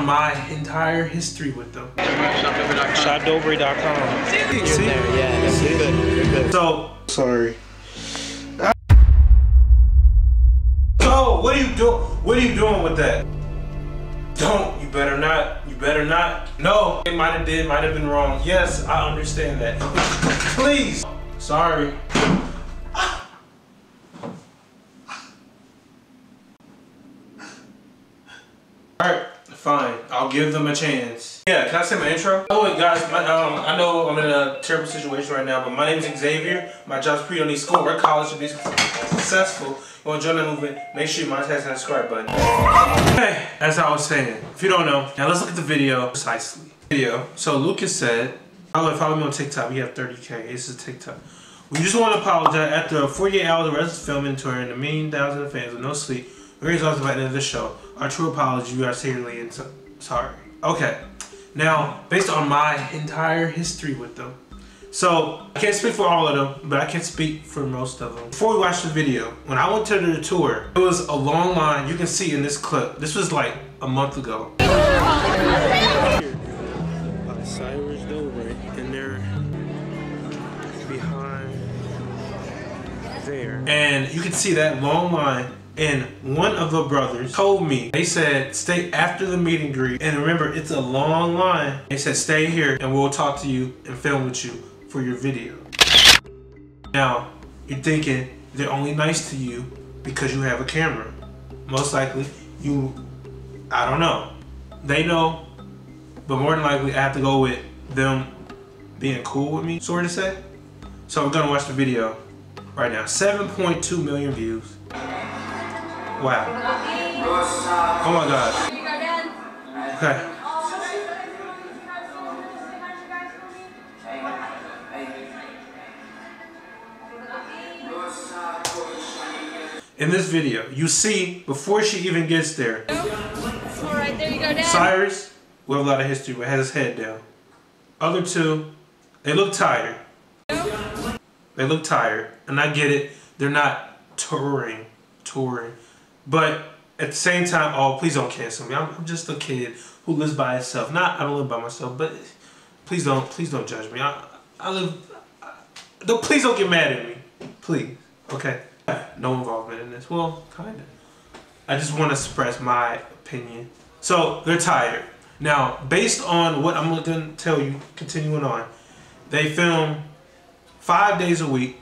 on my entire history with them. ShopDobre.com. You're You're there, yeah. That's you're good. You're good. So sorry. So what are you doing? What are you doing with that? Don't. You better not. You better not. No. It might have did. Might have been wrong. Yes, I understand that. Please. Sorry. Give them a chance. Yeah, can I say my intro? Oh wait guys, my, um, I know I'm in a terrible situation right now, but my name is Xavier. My job's pre need school or college to be successful. You wanna join the movement, make sure you monetize and subscribe button. Okay, as I was saying, if you don't know, now let's look at the video precisely. Video. So Lucas said, follow, follow me on TikTok, we have 30k, this is TikTok. We just want to apologize. After 48 hours of rest filming, touring, a million thousand fans with no sleep, we're exhausted by the end of the show. Our true apology, we are and so sorry. Okay, now, based on my entire history with them, so I can't speak for all of them, but I can speak for most of them. Before we watch the video, when I went to the tour, it was a long line. You can see in this clip. This was like a month ago. By Cyrus Dobre, and they're behind there. And you can see that long line. And one of the brothers told me, they said, stay after the meet and greet. And remember, it's a long line. They said, stay here and we'll talk to you and film with you for your video. Now, you're thinking they're only nice to you because you have a camera. Most likely, you, I don't know. They know, but more than likely, I have to go with them being cool with me, sort of say. So we're gonna watch the video right now. 7.2 million views. Wow. Oh my god. Okay. In this video, you see before she even gets there, Alright, there you go, Dad. Cyrus, with a lot of history, but has his head down. Other two, they look tired. They look tired, and I get it. They're not touring, touring, but at the same time, oh, please don't cancel me. I'm, I'm just a kid who lives by himself. Not I don't live by myself, but please don't, please don't judge me. I, I live. I, don't, please don't get mad at me, please. Okay. No involvement in this. Well, kinda. I just want to express my opinion. So they're tired. Now, based on what I'm to tell you, continuing on, they film five days a week,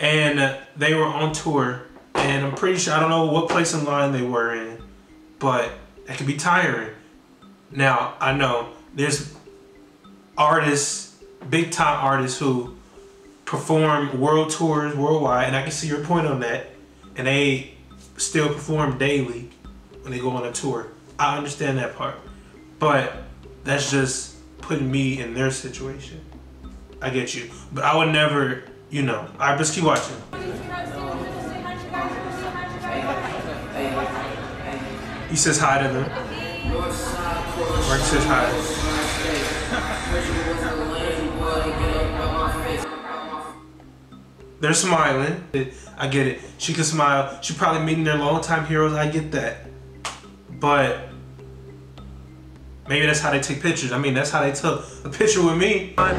and they were on tour. And I'm pretty sure I don't know what place in line they were in, but it could be tiring. Now I know there's artists, big time artists who perform world tours worldwide, and I can see your point on that. And they still perform daily when they go on a tour. I understand that part, but that's just putting me in their situation. I get you, but I would never, you know. Right, just keep watching. He says hi to them. Mark says hi. They're smiling. Eh? I get it. She can smile. She probably meeting their longtime heroes. I get that. But maybe that's how they take pictures. I mean, that's how they took a picture with me. One,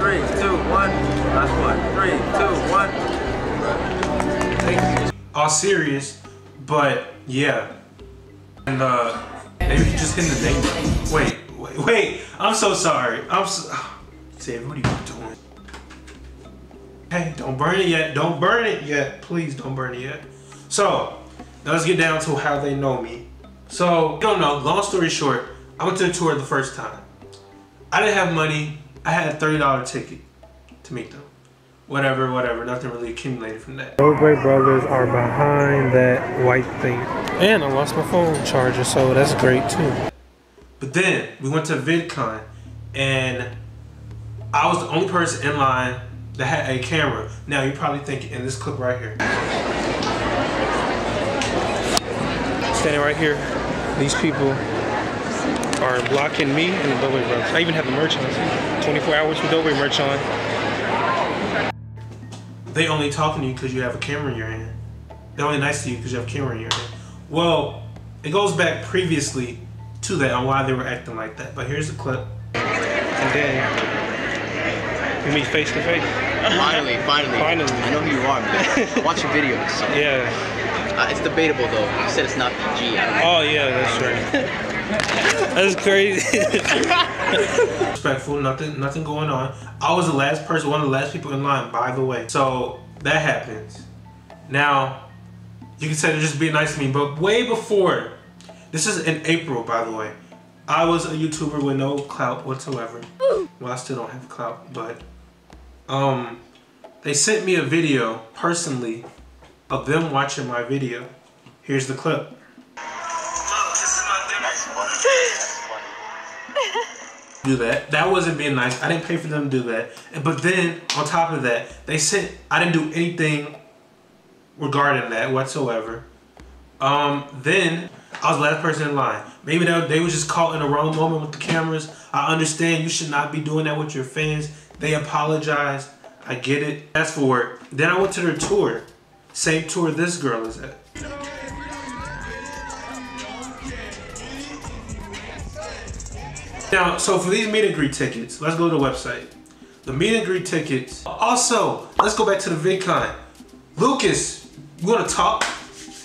three, two, one. Last one. Three, two, one. All serious, but yeah. And uh, maybe just hit the thing. Wait, wait, wait. I'm so sorry. I'm so. Sam, what are you doing? Hey, don't burn it yet. Don't burn it yet. Please don't burn it yet. So, let's get down to how they know me. So, don't know, long story short, I went to the tour the first time. I didn't have money. I had a $30 ticket to meet them. Whatever, whatever. Nothing really accumulated from that. Dobre Brothers are behind that white thing. And I lost my phone charger, so that's great too. But then we went to VidCon and I was the only person in line that had a camera. Now you're probably think in this clip right here. Standing right here, these people are blocking me and the Dobre Brothers. I even have the merch on. 24 hours with Dobre merch on. They only talking to you because you have a camera in your hand. They're only nice to you because you have a camera in your hand. Well, it goes back previously to that on why they were acting like that. But here's the clip. And then we meet face to face. Finally, finally. Finally. I know who you are, man. Watch your videos. Yeah. Uh, it's debatable though. You said it's not PG. I don't know. Oh yeah, that's right. that's crazy. Respectful, nothing, nothing going on. I was the last person, one of the last people in line, by the way. So that happens. Now, you can say they're just being nice to me, but way before, this is in April, by the way. I was a YouTuber with no clout whatsoever. Well, I still don't have clout, but um, they sent me a video personally of them watching my video. Here's the clip. Do that. That wasn't being nice. I didn't pay for them to do that. But then on top of that, they sent. I didn't do anything regarding that whatsoever. Um, then I was the last person in line. Maybe they, they was just caught in the wrong moment with the cameras. I understand you should not be doing that with your fans. They apologized. I get it. That's for it. Then I went to their tour. Same tour this girl is at. Now, so for these meet and greet tickets, let's go to the website. The meet and greet tickets. Also, let's go back to the VidCon. Lucas, you wanna talk?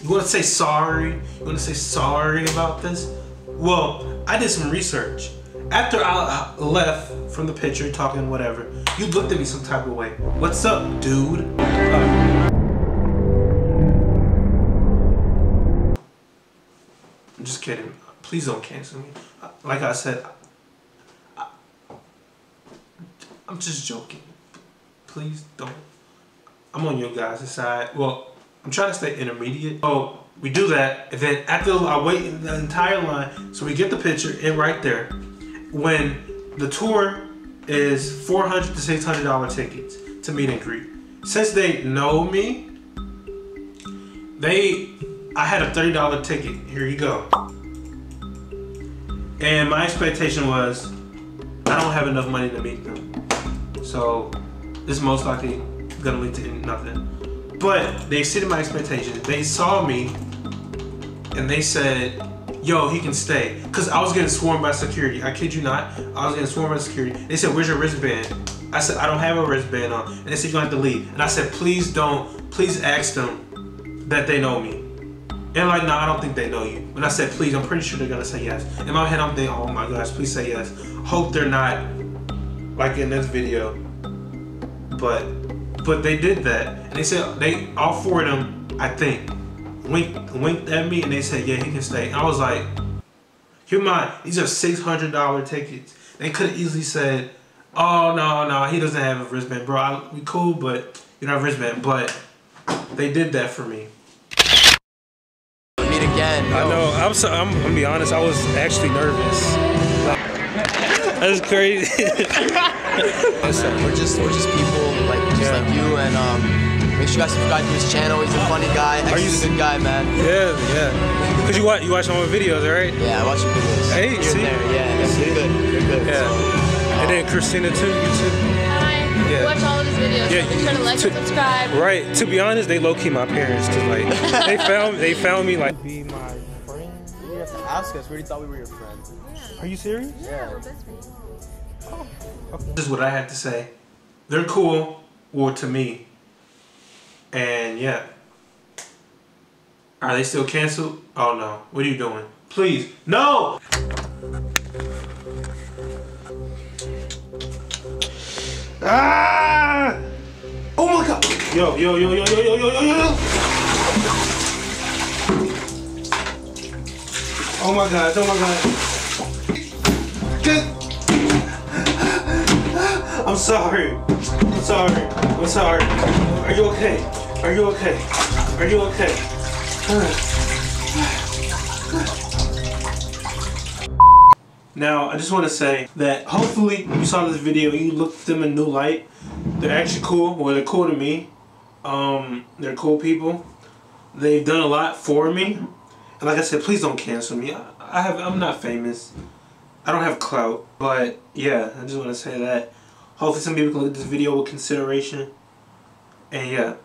You wanna say sorry? You wanna say sorry about this? Well, I did some research. After I left from the picture, talking whatever, you looked at me some type of way. What's up, dude? Uh, I'm just kidding. Please don't cancel me. Like I said, I, I'm just joking. Please don't. I'm on your guys' side. Well, I'm trying to stay intermediate. Oh, we do that, and then after I wait in the entire line, so we get the picture and right there. When the tour is 400 to 600 dollar tickets to meet and greet. Since they know me, they I had a thirty dollar ticket. Here you go. And my expectation was I don't have enough money to meet them. So this is most likely gonna lead to nothing. But they exceeded my expectations. They saw me and they said, yo, he can stay. Cause I was getting swarmed by security. I kid you not. I was getting swarmed by security. They said, where's your wristband? I said, I don't have a wristband on. And they said, gonna have to leave. And I said, please don't, please ask them that they know me. And like, no, I don't think they know you. When I said please, I'm pretty sure they're gonna say yes. In my head, I'm thinking, oh my gosh, please say yes. Hope they're not like in this video. But, but they did that, and they said they all four of them, I think, winked winked at me, and they said, yeah, he can stay. And I was like, keep in mind, these are six hundred dollar tickets. They could have easily said, oh no, no, he doesn't have a wristband, bro. I, we cool, but you don't have a wristband. But they did that for me. Meet again. I know. I'm so. I'm, I'm gonna be honest. I was actually nervous. That's crazy. Listen, we're just we're just people like just like you and um make sure you guys subscribe to his channel. He's a funny guy. Are you- He's a good guy, man. yeah, yeah. Cause you watch you watch all my videos, right? Yeah, I watch your videos. Hey, Here see? there. Yeah, yeah, you're good. You're good. Yeah. So, And then Christina too. You too. Hi. Yeah. Watch all of his videos. Yeah, Make sure to like to- and subscribe. Right. To be honest, they low key my parents. Cause like they found they found me like be my ask us. We already thought we were your friends. Are you serious? Yeah. This is what I have to say. They're cool, well, to me. And yeah. Are they still canceled? Oh no. What are you doing? Please. No! Ah! Oh my god! Yo, yo, yo, yo, yo, yo, yo, yo, yo! Oh my god, oh my god. Good. I'm sorry. I'm sorry. I'm sorry. Are you okay? Are you okay? Are you okay? Now, I just want to say that hopefully you saw this video, you looked at them in new light. They're actually cool. Well, they're cool to me. Um, they're cool people. They've done a lot for me. And like I said, please don't cancel me. I, I have. I'm not famous. I don't have clout. But yeah, I just want to say that. Hopefully some people can look at this video with consideration. And yeah.